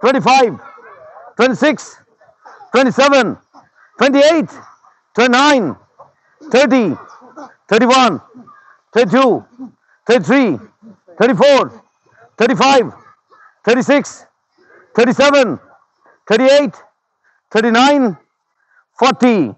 25, 26, 27, 28, 29, 30, 31, 32, 33, 34, 35, 36, 37, 38, 39, 40,